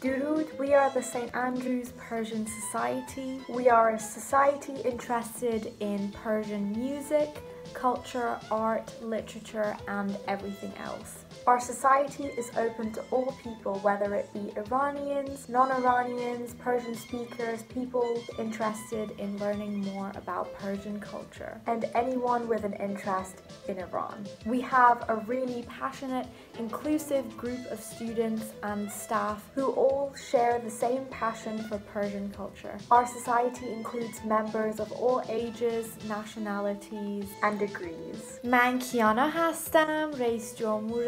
Durud, we are the St. Andrews Persian Society. We are a society interested in Persian music, culture, art, literature, and everything else. Our society is open to all people, whether it be Iranians, non-Iranians, Persian speakers, people interested in learning more about Persian culture, and anyone with an interest in Iran. We have a really passionate, inclusive group of students and staff who all share the same passion for Persian culture. Our society includes members of all ages, nationalities, and degrees. من کیانا هستم رئیس جمهور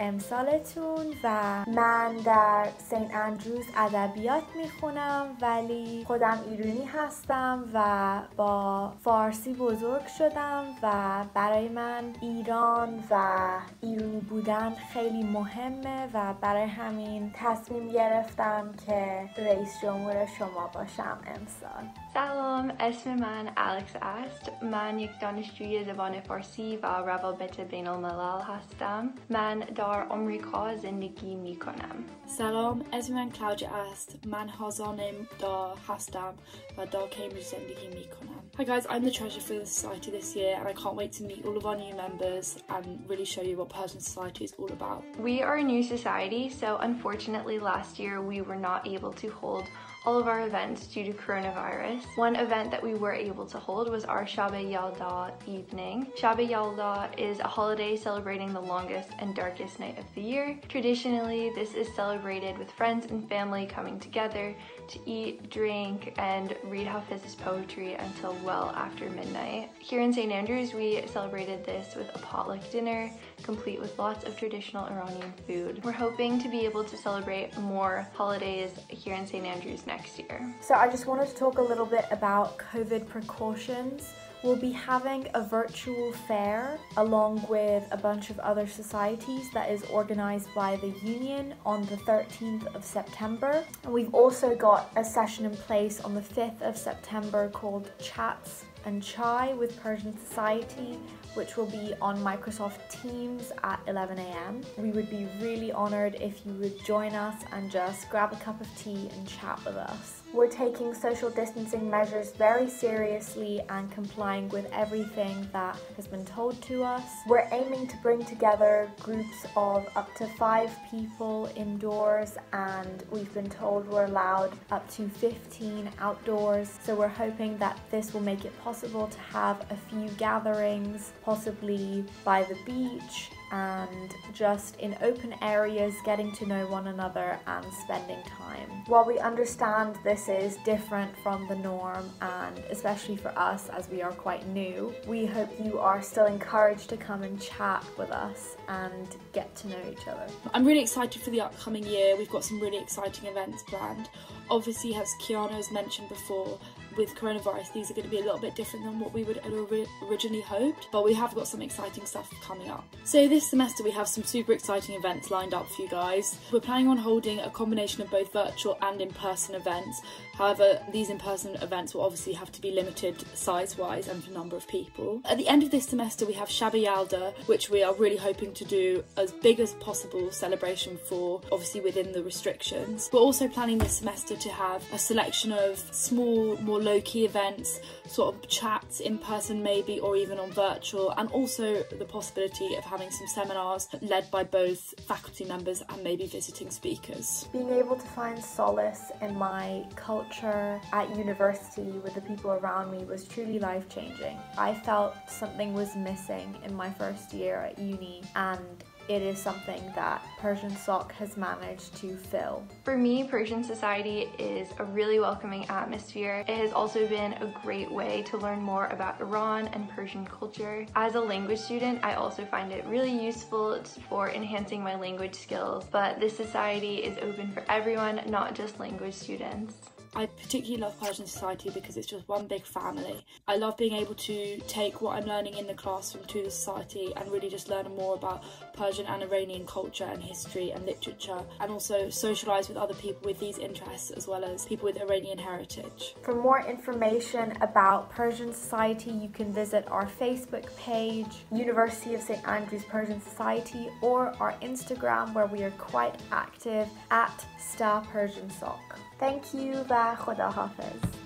امسالتون و من در سین اندروز ادبیات می‌خونم ولی خودم ایرانی هستم و با فارسی بزرگ شدم و برای من ایران و ایرانی بودن خیلی مهمه و برای همین تصمیم گرفتم که رئیس جمهور شما باشم امسال سلام اسم من الکس است من یک دانشجوی زبان فارسی و روابط بین الملل هستم من در آمریکا زندگی می کنم سلام اسم من کلاوج است من حازانم دا هستم و دا کیمبریج زندگی می کنم Hi guys, I'm the treasurer for the society this year and I can't wait to meet all of our new members and really show you what Persian Society is all about. We are a new society, so unfortunately last year we were not able to hold all of our events due to coronavirus. One event that we were able to hold was our Shabe Yalda evening. Shabe Yalda is a holiday celebrating the longest and darkest night of the year. Traditionally, this is celebrated with friends and family coming together to eat, drink, and read Hafiz's poetry until well after midnight. Here in St. Andrews, we celebrated this with a potluck dinner, complete with lots of traditional Iranian food. We're hoping to be able to celebrate more holidays here in St. Andrews next year. So I just wanted to talk a little bit about COVID precautions. We'll be having a virtual fair along with a bunch of other societies that is organized by the union on the 13th of September. And we've also got a session in place on the 5th of September called Chats and Chai with Persian Society which will be on Microsoft Teams at 11 a.m. We would be really honored if you would join us and just grab a cup of tea and chat with us. We're taking social distancing measures very seriously and complying with everything that has been told to us. We're aiming to bring together groups of up to five people indoors and we've been told we're allowed up to 15 outdoors. So we're hoping that this will make it possible to have a few gatherings, possibly by the beach and just in open areas getting to know one another and spending time. While we understand this is different from the norm and especially for us as we are quite new, we hope you are still encouraged to come and chat with us and get to know each other. I'm really excited for the upcoming year. We've got some really exciting events planned. Obviously, as Kiana has mentioned before, with coronavirus, these are going to be a little bit different than what we would originally hoped, but we have got some exciting stuff coming up. So this semester we have some super exciting events lined up for you guys. We're planning on holding a combination of both virtual and in-person events. However, these in-person events will obviously have to be limited size-wise and for number of people. At the end of this semester we have Shabe Yalda, which we are really hoping to do as big as possible celebration for, obviously within the restrictions. We're also planning this semester to have a selection of small, more low-key events, sort of chats in person maybe or even on virtual and also the possibility of having some seminars led by both faculty members and maybe visiting speakers. Being able to find solace in my culture at university with the people around me was truly life-changing. I felt something was missing in my first year at uni and it is something that Persian Soc has managed to fill. For me, Persian Society is a really welcoming atmosphere. It has also been a great way to learn more about Iran and Persian culture. As a language student, I also find it really useful for enhancing my language skills, but this society is open for everyone, not just language students. I particularly love Persian society because it's just one big family. I love being able to take what I'm learning in the classroom to the society and really just learn more about Persian and Iranian culture and history and literature and also socialise with other people with these interests as well as people with Iranian heritage. For more information about Persian society, you can visit our Facebook page, University of St Andrews Persian Society, or our Instagram where we are quite active at Sta Persian Soc. Thank you خداحافظ.